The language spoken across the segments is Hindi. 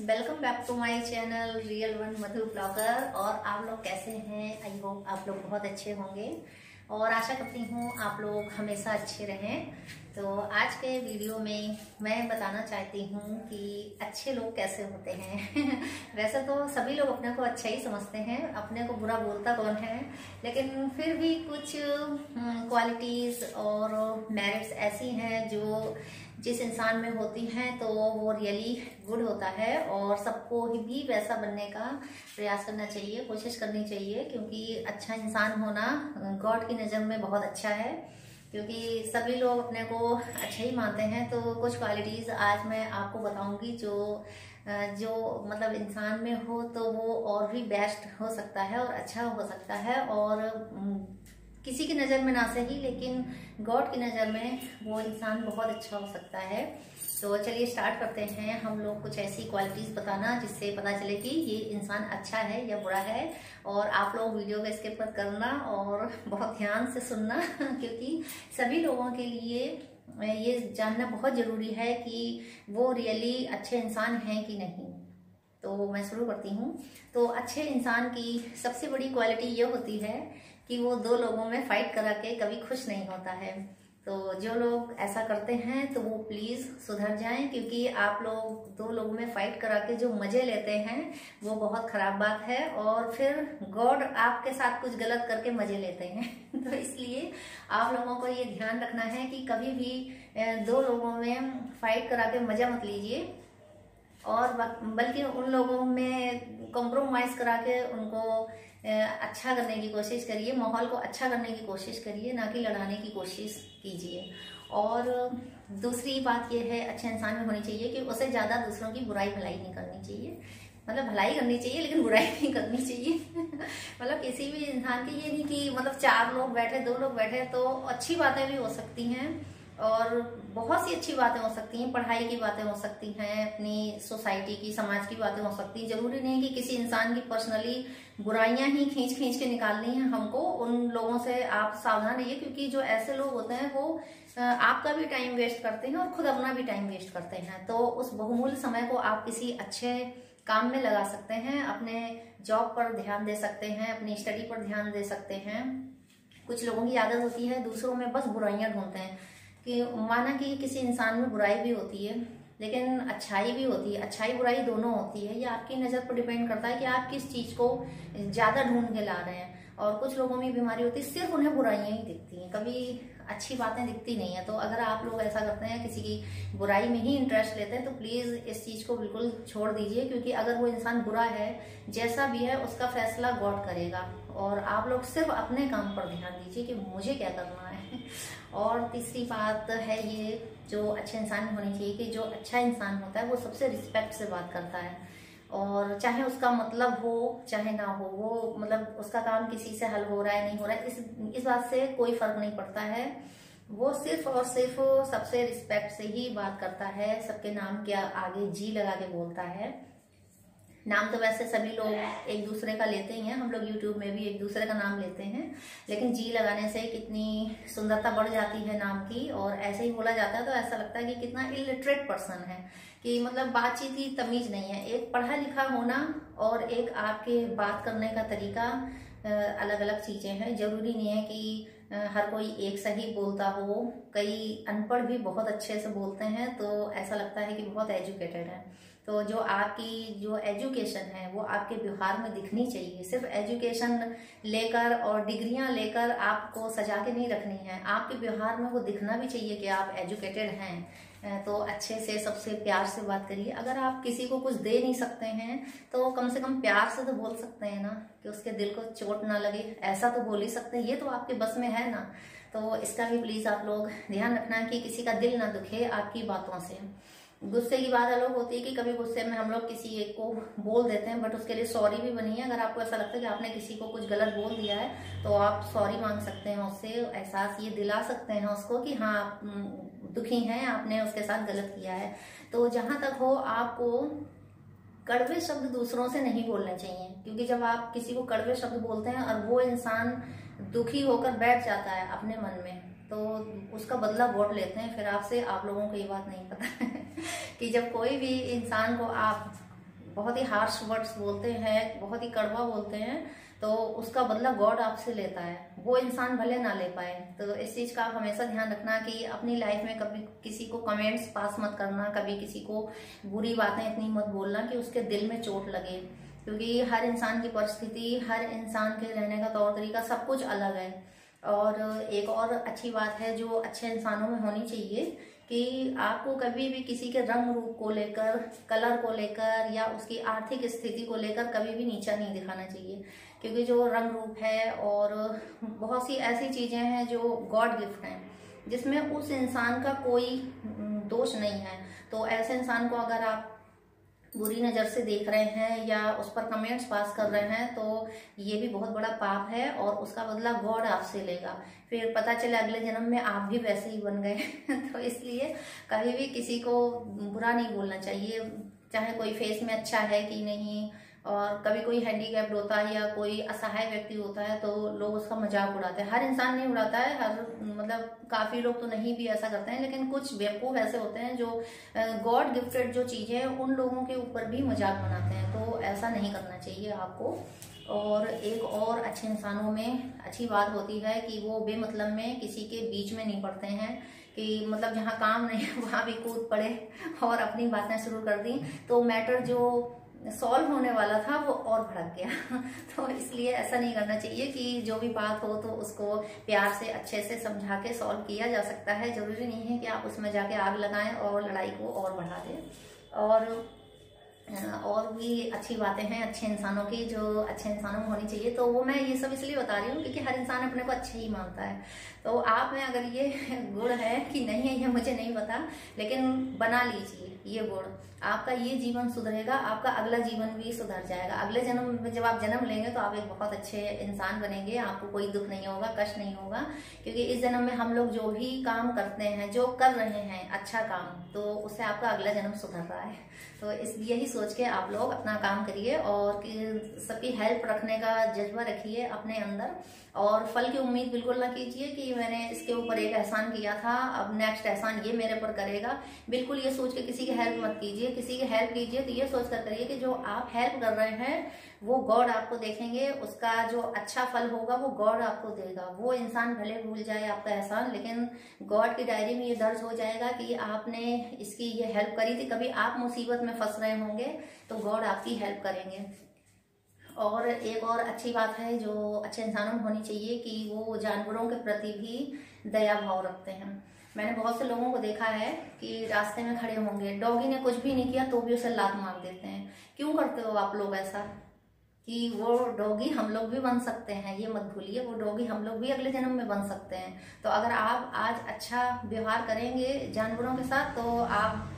Welcome back to my channel real one Madhu blogger और आप लोग कैसे हैं? आई होप आप लोग बहुत अच्छे होंगे। और आशा करती हूँ आप लोग हमेशा अच्छे रहें। तो आज के वीडियो में मैं बताना चाहती हूँ कि अच्छे लोग कैसे होते हैं। वैसे तो सभी लोग अपने को अच्छा ही समझते हैं, अपने को बुरा बोलता कौन है? लेकिन फिर भी कुछ क्वालिटीज़ और मेरिट्स ऐसी हैं जो जिस इंसान में होती हैं तो वो रियली गुड होता है और सबको ही भी वैसा बनने का प्रयास करना चाहिए, कोशिश करनी चाहिए, क्योंकि अच्छा इंसान होना गॉड की नज़र में बहुत अच्छा है। क्योंकि सभी लोग अपने को अच्छा ही मानते हैं तो कुछ क्वालिटीज़ आज मैं आपको बताऊँगी जो जो मतलब इंसान में हो तो वो और भी बेस्ट हो सकता है और अच्छा हो सकता है और किसी की नज़र में ना सही, लेकिन गॉड की नज़र में वो इंसान बहुत अच्छा हो सकता है। तो चलिए स्टार्ट करते हैं। हम लोग कुछ ऐसी क्वालिटीज़ बताना जिससे पता चले कि ये इंसान अच्छा है या बुरा है, और आप लोग वीडियो को स्किप मत करना और बहुत ध्यान से सुनना, क्योंकि सभी लोगों के लिए ये जानना बहुत ज़रूरी है कि वो रियली अच्छे इंसान हैं कि नहीं। तो मैं शुरू करती हूँ। तो अच्छे इंसान की सबसे बड़ी क्वालिटी ये होती है कि वो दो लोगों में फाइट करा के कभी खुश नहीं होता है। तो जो लोग ऐसा करते हैं तो वो प्लीज़ सुधर जाएँ, क्योंकि आप लोग दो लोगों में फाइट करा के जो मज़े लेते हैं, वो बहुत ख़राब बात है और फिर गॉड आपके साथ कुछ गलत करके मज़े लेते हैं। तो इसलिए आप लोगों को ये ध्यान रखना है कि कभी भी दो लोगों में फाइट करा के मज़ा मत लीजिए। और बल्कि उन लोगों में कॉम्प्रोमाइज़ करा के उनको अच्छा करने की कोशिश करिए, माहौल को अच्छा करने की कोशिश करिए, ना कि लड़ाने की कोशिश कीजिए। और दूसरी बात यह है, अच्छे इंसान में होनी चाहिए कि उसे ज़्यादा दूसरों की बुराई भलाई नहीं करनी चाहिए। मतलब भलाई करनी चाहिए, लेकिन बुराई नहीं करनी चाहिए। मतलब किसी भी इंसान की ये नहीं कि मतलब चार लोग बैठे, दो लोग बैठे तो अच्छी बातें भी हो सकती हैं। और बहुत सी अच्छी बातें हो सकती हैं, पढ़ाई की बातें हो सकती हैं, अपनी सोसाइटी की, समाज की बातें हो सकती हैं। ज़रूरी नहीं कि किसी इंसान की पर्सनली बुराइयाँ ही खींच खींच के निकालनी है। हमको उन लोगों से आप सावधान रहिए, क्योंकि जो ऐसे लोग होते हैं, वो आपका भी टाइम वेस्ट करते हैं और खुद अपना भी टाइम वेस्ट करते हैं। तो उस बहुमूल्य समय को आप किसी अच्छे काम में लगा सकते हैं, अपने जॉब पर ध्यान दे सकते हैं, अपनी स्टडी पर ध्यान दे सकते हैं। कुछ लोगों की आदत होती है, दूसरों में बस बुराइयाँ ढूंढते हैं। कि माना कि किसी इंसान में बुराई भी होती है, लेकिन अच्छाई भी होती है, अच्छाई बुराई दोनों होती है, ये आपकी नज़र पर डिपेंड करता है कि आप किस चीज़ को ज़्यादा ढूंढ के ला रहे हैं। और कुछ लोगों में बीमारी होती है, सिर्फ़ उन्हें बुराइयाँ ही दिखती हैं, कभी अच्छी बातें दिखती नहीं है। तो अगर आप लोग ऐसा करते हैं, किसी की बुराई में ही इंटरेस्ट लेते हैं तो प्लीज़ इस चीज़ को बिल्कुल छोड़ दीजिए, क्योंकि अगर वो इंसान बुरा है, जैसा भी है, उसका फैसला गॉड करेगा। और आप लोग सिर्फ़ अपने काम पर ध्यान दीजिए कि मुझे क्या करना है। और तीसरी बात है ये जो अच्छे इंसान होनी चाहिए कि जो अच्छा इंसान होता है वो सबसे रिस्पेक्ट से बात करता है। और चाहे उसका मतलब हो, चाहे ना हो, वो मतलब उसका काम किसी से हल हो रहा है, नहीं हो रहा है, इस इस बात से कोई फ़र्क नहीं पड़ता है। वो सिर्फ़ और सिर्फ़ सबसे रिस्पेक्ट से ही बात करता है, सबके नाम के आगे जी लगा के बोलता है। नाम तो वैसे सभी लोग एक दूसरे का लेते ही हैं, हम लोग यूट्यूब में भी एक दूसरे का नाम लेते हैं, लेकिन जी लगाने से कितनी सुंदरता बढ़ जाती है नाम की, और ऐसे ही बोला जाता है तो ऐसा लगता है कि कितना इलिटरेट पर्सन है, कि मतलब बातचीत की तमीज नहीं है। एक पढ़ा लिखा होना और एक आपके बात करने का तरीका अलग अलग चीज़ें हैं। ज़रूरी नहीं है कि हर कोई एक सही बोलता हो। कई अनपढ़ भी बहुत अच्छे से बोलते हैं तो ऐसा लगता है कि बहुत एजुकेटेड है। तो जो आपकी जो एजुकेशन है, वो आपके व्यवहार में दिखनी चाहिए। सिर्फ़ एजुकेशन लेकर और डिग्रियाँ लेकर आपको सजा के नहीं रखनी है। आपके व्यवहार में वो दिखना भी चाहिए कि आप एजुकेटेड हैं। तो अच्छे से, सबसे प्यार से बात करिए। अगर आप किसी को कुछ दे नहीं सकते हैं तो कम से कम प्यार से तो बोल सकते हैं ना, कि उसके दिल को चोट ना लगे। ऐसा तो बोल ही सकते हैं। ये तो आपके बस में है ना। तो इसका भी प्लीज़ आप लोग ध्यान रखना कि किसी का दिल ना दुखे आपकी बातों से। गुस्से की बात अलग होती है कि कभी गुस्से में हम लोग किसी एक को बोल देते हैं बट उसके लिए सॉरी भी बनी है। अगर आपको ऐसा लगता है कि आपने किसी को कुछ गलत बोल दिया है तो आप सॉरी मांग सकते हैं उससे, एहसास ये दिला सकते हैं उसको कि हाँ आप दुखी हैं, आपने उसके साथ गलत किया है। तो जहाँ तक हो, आपको कड़वे शब्द दूसरों से नहीं बोलने चाहिए, क्योंकि जब आप किसी को कड़वे शब्द बोलते हैं और वो इंसान दुखी होकर बैठ जाता है अपने मन में तो उसका बदला वोट लेते हैं, फिर आपसे आप लोगों को ये बात नहीं पता कि जब कोई भी इंसान को आप बहुत ही हार्श वर्ड्स बोलते हैं, बहुत ही कड़वा बोलते हैं तो उसका बदला गॉड आपसे लेता है। वो इंसान भले ना ले पाए। तो इस चीज़ का आप हमेशा ध्यान रखना कि अपनी लाइफ में कभी किसी को कमेंट्स पास मत करना, कभी किसी को बुरी बातें इतनी मत बोलना कि उसके दिल में चोट लगे। क्योंकि हर इंसान की परिस्थिति, हर इंसान के रहने का तौर तरीका सब कुछ अलग है। और एक और अच्छी बात है जो अच्छे इंसानों में होनी चाहिए कि आपको कभी भी किसी के रंग रूप को लेकर कलर को लेकर या उसकी आर्थिक स्थिति को लेकर कभी भी नीचा नहीं दिखाना चाहिए। क्योंकि जो रंग रूप है और बहुत सी ऐसी चीज़ें हैं जो गॉड गिफ्ट हैं, जिसमें उस इंसान का कोई दोष नहीं है। तो ऐसे इंसान को अगर आप बुरी नज़र से देख रहे हैं या उस पर कमेंट्स पास कर रहे हैं तो ये भी बहुत बड़ा पाप है और उसका बदला गॉड आपसे लेगा। फिर पता चले अगले जन्म में आप भी वैसे ही बन गए तो इसलिए कभी भी किसी को बुरा नहीं बोलना चाहिए। चाहे कोई फेस में अच्छा है कि नहीं और कभी कोई हैंडीकैप्ड होता है या कोई असहाय व्यक्ति होता है तो लोग उसका मज़ाक उड़ाते हैं। हर इंसान नहीं उड़ाता है, हर मतलब काफ़ी लोग तो नहीं भी ऐसा करते हैं, लेकिन कुछ बेवकूफ़ ऐसे होते हैं जो गॉड गिफ्टेड जो चीज़ें हैं, उन लोगों के ऊपर भी मज़ाक बनाते हैं। तो ऐसा नहीं करना चाहिए आपको। और एक और अच्छे इंसानों में अच्छी बात होती है कि वो बेमतलब में किसी के बीच में नहीं पड़ते हैं, कि मतलब जहाँ काम नहीं वहाँ भी कूद पड़े और अपनी बातें शुरू कर दी। तो मैटर जो सॉल्व होने वाला था, वो और भड़क गया। तो इसलिए ऐसा नहीं करना चाहिए कि जो भी बात हो तो उसको प्यार से, अच्छे से समझा के सॉल्व किया जा सकता है। ज़रूरी नहीं है कि आप उसमें जाके आग लगाएँ और लड़ाई को और बढ़ा दें। और और भी अच्छी बातें हैं अच्छे इंसानों की, जो अच्छे इंसानों में होनी चाहिए। तो वो मैं ये सब इसलिए बता रही हूँ क्योंकि हर इंसान अपने को अच्छे ही मानता है। तो आप में अगर ये गुण है कि नहीं है, ये मुझे नहीं पता, लेकिन बना लीजिए ये गुण। आपका ये जीवन सुधरेगा, आपका अगला जीवन भी सुधर जाएगा। अगले जन्म में जब आप जन्म लेंगे तो आप एक बहुत अच्छे इंसान बनेंगे, आपको कोई दुख नहीं होगा, कष्ट नहीं होगा, क्योंकि इस जन्म में हम लोग जो भी काम करते हैं, जो कर रहे हैं अच्छा काम तो उससे आपका अगला जन्म सुधर रहा है। तो इस, यही सोच के आप लोग अपना काम करिए और सबकी हेल्प रखने का जज्बा रखिए अपने अंदर। और फल की उम्मीद बिल्कुल ना कीजिए कि मैंने इसके ऊपर एक एहसान किया था। अब नेक्स्ट एहसान ये मेरे पर करेगा। बिल्कुल ये सोच के किसी की हेल्प मत कीजिए। किसी की हेल्प कीजिए तो ये सोच कर करिए कि जो आप हेल्प कर रहे हैं, वो गॉड आपको देखेंगे। उसका जो अच्छा फल होगा, वो गॉड आपको देगा। वो इंसान भले भूल जाए आपका एहसान, लेकिन गॉड की डायरी में ये दर्ज हो जाएगा कि आपने इसकी ये हेल्प करी थी। कभी आप मुसीबत में फंस रहे होंगे तो गॉड आपकी हेल्प करेंगे। और एक और अच्छी बात है जो अच्छे इंसानों में होनी चाहिए कि वो जानवरों के प्रति भी दया भाव रखते हैं। मैंने बहुत से लोगों को देखा है कि रास्ते में खड़े होंगे, डॉगी ने कुछ भी नहीं किया तो भी उसे लात मार देते हैं। क्यों करते हो आप लोग ऐसा? कि वो डॉगी हम लोग भी बन सकते हैं, ये मत भूलिए, वो डॉगी हम लोग भी अगले जन्म में बन सकते हैं। तो अगर आप आज अच्छा व्यवहार करेंगे जानवरों के साथ तो आप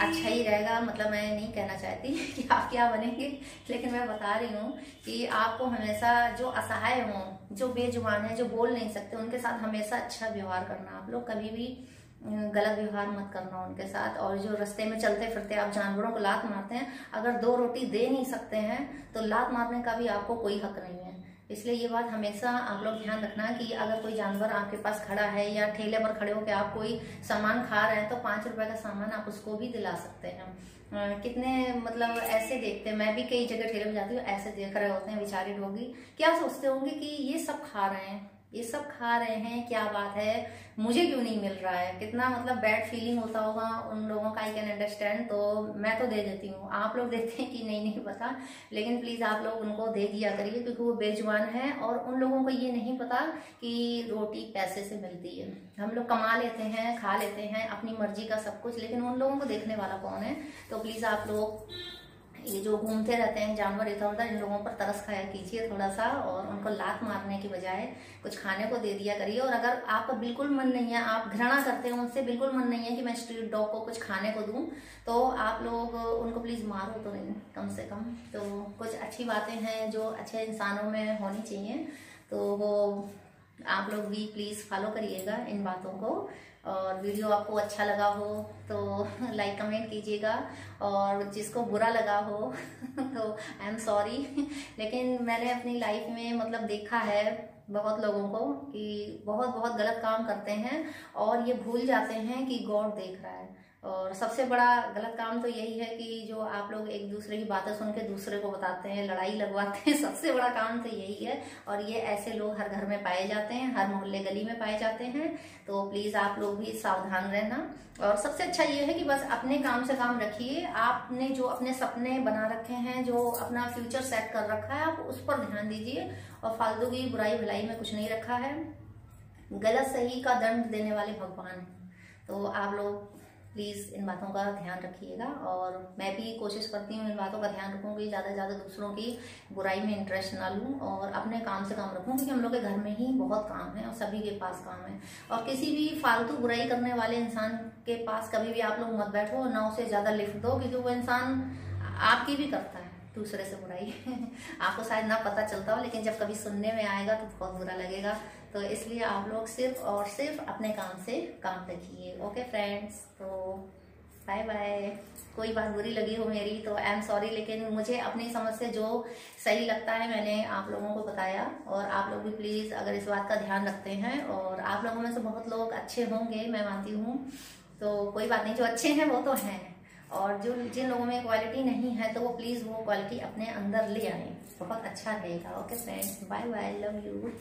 अच्छा ही रहेगा मतलब मैं नहीं कहना चाहती कि आप क्या बनेंगे, लेकिन मैं बता रही हूँ कि आपको हमेशा जो असहाय हों, जो बेजुबान है, जो बोल नहीं सकते, उनके साथ हमेशा अच्छा व्यवहार करना। आप लोग कभी भी गलत व्यवहार मत करना उनके साथ, और जो रास्ते में चलते फिरते आप जानवरों को लात मारते हैं, अगर दो रोटी दे नहीं सकते हैं तो लात मारने का भी आपको कोई हक नहीं है। इसलिए ये बात हमेशा आप लोग ध्यान रखना कि अगर कोई जानवर आपके पास खड़ा है या ठेले पर खड़े होकर आप कोई सामान खा रहे हैं तो पाँच रुपए का सामान आप उसको भी दिला सकते हैं। कितने मतलब ऐसे देखते हैं, मैं भी कई जगह ठेले में जाती हूँ, ऐसे देख रहे होते हैं, बेचारे लोग क्या सोचते होंगे कि ये सब खा रहे हैं? ये सब खा रहे हैं, क्या बात है? मुझे क्यों नहीं मिल रहा है? कितना मतलब बैड फीलिंग होता होगा उन लोगों का आई कैन अंडरस्टैंड तो मैं तो दे देती हूँ। आप लोग देते हैं कि नहीं नहीं पता, लेकिन प्लीज़ आप लोग उनको दे दिया करिए, क्योंकि वो बेजुबान है और उन लोगों को ये नहीं पता कि रोटी पैसे से मिलती है। हम लोग कमा लेते हैं, खा लेते हैं, अपनी मर्ज़ी का सब कुछ, लेकिन उन लोगों को देखने वाला कौन है? तो प्लीज़ आप लोग ये जो घूमते रहते हैं जानवर, इधर उधर, इन लोगों पर तरस खाया कीजिए थोड़ा सा और उनको लात मारने की बजाय कुछ खाने को दे दिया करिए। और अगर आपका बिल्कुल मन नहीं है, आप घृणा करते हैं, उनसे बिल्कुल मन नहीं है कि मैं स्ट्रीट डॉग को कुछ खाने को दूँ तो आप लोग उनको प्लीज़ मारो तो नहीं, कम से कम। तो कुछ अच्छी बातें हैं जो अच्छे इंसानों में होनी चाहिए तो वो आप लोग भी प्लीज़ फॉलो करिएगा इन बातों को। और वीडियो आपको अच्छा लगा हो तो लाइक कमेंट कीजिएगा। और जिसको बुरा लगा हो तो आई एम सॉरी लेकिन मैंने अपनी लाइफ में मतलब देखा है बहुत लोगों को कि बहुत बहुत गलत काम करते हैं और ये भूल जाते हैं कि गॉड देख रहा है। और सबसे बड़ा गलत काम तो यही है कि जो आप लोग एक दूसरे की बातें सुन के दूसरे को बताते हैं, लड़ाई लगवाते हैं, सबसे बड़ा काम तो यही है। और ये ऐसे लोग हर घर में पाए जाते हैं, हर मोहल्ले गली में पाए जाते हैं तो प्लीज़ आप लोग भी सावधान रहना। और सबसे अच्छा ये है कि बस अपने काम से काम रखिए। आपने जो अपने सपने बना रखे हैं, जो अपना फ्यूचर सेट कर रखा है, आप उस पर ध्यान दीजिए। और फालतू की बुराई भलाई में कुछ नहीं रखा है। गलत सही का दंड देने वाले भगवान तो आप लोग प्लीज़ इन बातों का ध्यान रखिएगा और मैं भी कोशिश करती हूँ इन बातों का ध्यान रखूँगी, ज़्यादा से ज़्यादा दूसरों की बुराई में इंटरेस्ट ना लूँ और अपने काम से काम रखूँ, क्योंकि हम लोग के घर में ही बहुत काम है और सभी के पास काम है। और किसी भी फालतू बुराई करने वाले इंसान के पास कभी भी आप लोग मत बैठो ना उसे ज़्यादा लिफ्ट दो, क्योंकि वो इंसान आपकी भी करता है। दूसरे से बुराई। आपको शायद ना पता चलता हो, लेकिन जब कभी सुनने में आएगा तो बहुत बुरा लगेगा। तो इसलिए आप लोग सिर्फ़ और सिर्फ़ अपने काम से काम रखिए। ओके फ्रेंड्स तो बाय बाय कोई बात बुरी लगी हो मेरी तो आई एम सॉरी लेकिन मुझे अपनी समझ से जो सही लगता है, मैंने आप लोगों को बताया। और आप लोग भी प्लीज़ अगर इस बात का ध्यान रखते हैं, और आप लोगों में से बहुत लोग अच्छे होंगे, मैं मानती हूँ। तो कोई बात नहीं, जो अच्छे हैं, वो तो हैं। और जो जिन लोगों में क्वालिटी नहीं है तो वो प्लीज़ वो क्वालिटी अपने अंदर ले आए। बहुत अच्छा रहेगा। Okay friends bye bye love you